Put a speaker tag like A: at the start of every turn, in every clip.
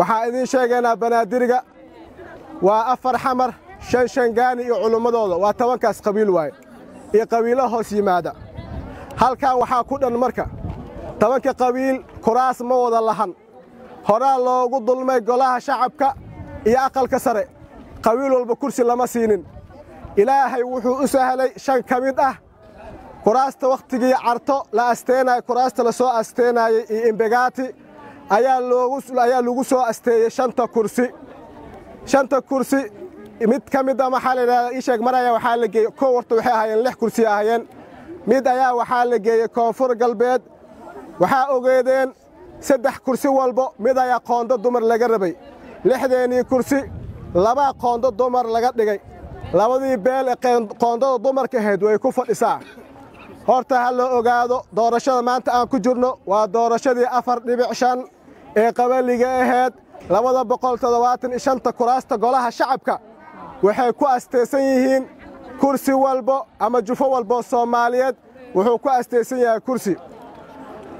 A: waxaa idiin sheegaynaa banaadiriga waa afar xamar shan shangaani iyo culummadooda waa tobankaas qabiil waaye. Iyo qabiilo hoos yimaada. Halkan waxaa ku dhan marka. Tobanka qabiil kuraas ma wada lahan. Horaa loogu dulmay golaha shacabka iyo aqalka sare. Qabiil walba kursi lama siinin. Ilaahay wuxuu u sahlay shan ka mid ah. Kuraasta wakhtigii carto la asteenayo kuraasta la soo iyo imbegaati ayaa lagu soo asteeyey shanta kursi. Shanta kursi mid ka mida maxaa la yidhahdaa ii sheeg mar ayaa waxaa la geeyey kow horta waxay ahaayeen lix kursi ahaayeen. Mid ayaa waxaa la geeyey koonfur galbeed waxaa ogeedeen saddex kursi walbo mid ayaa qoondo dumar laga rabay. Lixdeennii kursi labaa qoondo dumar laga dhigay. Labadii beel ee qoondada dumarka ahayd way ku fadhisaa. Horta ha la ogaado doorashada maanta aan ku jirno waa doorashadii afar dhibic shan ee qabaliga ahayd labada boqol toddobaatan iyo shanta kuraasta golaha shacabka waxay ku astaysan yihiin kursi walbo ama jufo walbo soomaaliyeed wuxuu ku astaysan yahay kursi.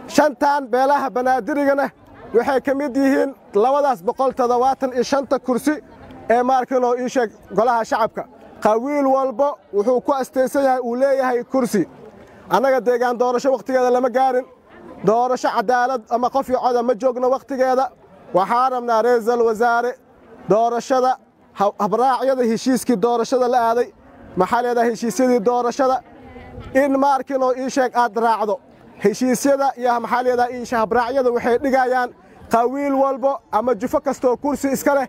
A: Shantan beelaha banaadirigana waxay ka mid yihiin labadaas boqol toddobaatan iyo shanta kursi ee maarkinoo ii sheeg golaha shacabka. Qawiil walbo wuxuu ku astaysan yahay uu leeyahay kursi. Annaga deegaan doorasho wakhtigeeda lama gaarin doorasho cadaalad ama qof coda ma joogno wakhtigeeda waxaa rabnaa ra'iisul wasaare doorashada habraacyada heshiiskii doorashada la aaday maxaa leedahay heshiisyadii doorashada. In maarkinoo ii sheeg aad raacdo heshiisyada iyo maxaa leedahay ii habraacyada waxay dhigayaan qawiil walbo ama jufo kastoo kursi iska leh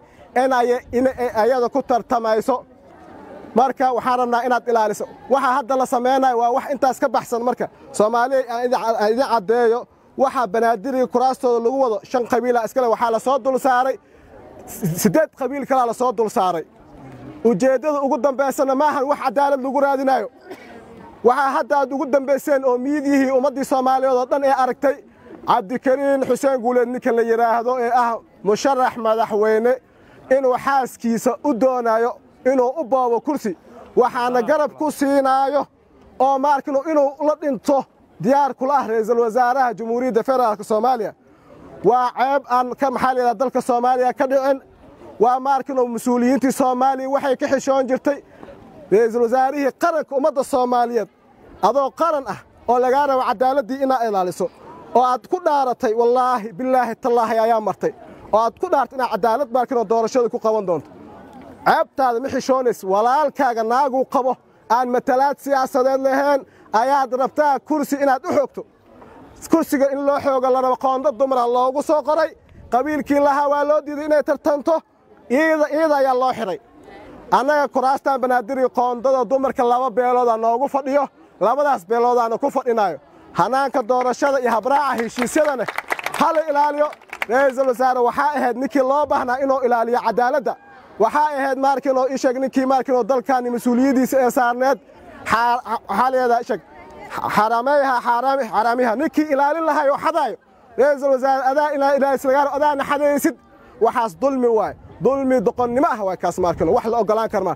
A: in ayada ku tartamayso marka waxaan rabnaa inaad ilaaliso. Waxa hadda la samaynayo waa wax intaas ka baxsan marka. Soomaaliya aan idin caddeeyo waxaa banaadiriga kuraastooda lagu wado shan qabiila iskale waxaa la soo dul saaray. Siddeed qabiil kalaa la soo dul saaray. Ujeeddada ugu dambaysana maahan wax cadaalad lagu raadinayo waxaa hadda aad ugu dambayseen oo miidyihii ummaddii soomaaliyeed oo dhan ee aragtay cabdikariin xuseen guuleed ninka la yidhaahdo ee ah musharax madaxweyne inuu xaaskiisa u doonayo inuu u boobo kursi. Waxaana garab ku siinaayo oo maarkinu inuu la dhinto diyaar kula ah ra'iisul wasaaraha jamhuuriyadda federaalka soomaaliya. Waa ceeb aan ka maxaa layidhaha dalka soomaaliya ka dhicin. Waa maarkinu mas'uuliyiintii soomaaliya waxay ka xishoon jirtay ra'iisul wasaarihii qaranka ummadda soomaaliyeed. Adoo qaran ah oo lagaa rabo caddaaladdii inaad ilaaliso. Oo aad ku dhaaratay wallaahi bilaahi tallaahi ayaa martay. Oo aad ku dhaartay inaad caddaalad maarkinoo doorashada ku qaban doonto ceebtaada ma xishoonays walaalkaaga naaguu qabo? Aan matalaad siyaasadeed lahayn ayaad rabtaa kursi inaad u xoogto? Kursiga in loo xoogo la rabo qoondo dumara loogu soo qoray qabiilkii lahaa waa loo diiday inay tartanto iyada ayaa loo xidhay annaga kuraastaan banaadiriga qoondada dumarka laba beelooda noogu fadhiyo labadaas beeloodaana ku fadhinayo hanaanka doorashada iyo habraaca heshiisyadana ha la ilaaliyo. Ra'iisul wasaare waxaa ahayd ninkii loo baahnaa inuu ilaaliyo cadaaladda waxaa ahayd maarkinoo ii sheeg ninkii maarkinoo dalkaani mas'uuliyaddiisa ee saarneed. Waxaa leedaha sheeg. Xaraameyha xaraamiha ninkii ilaalin lahayo xadaayo. Ra'iisul wasaare adaa inaa ilaalislagaaro adaana xadaysid. Waxaas dulmi waay. Dulmi doqonnimo ah waay kaas maarkino wax la oggolaan karmaa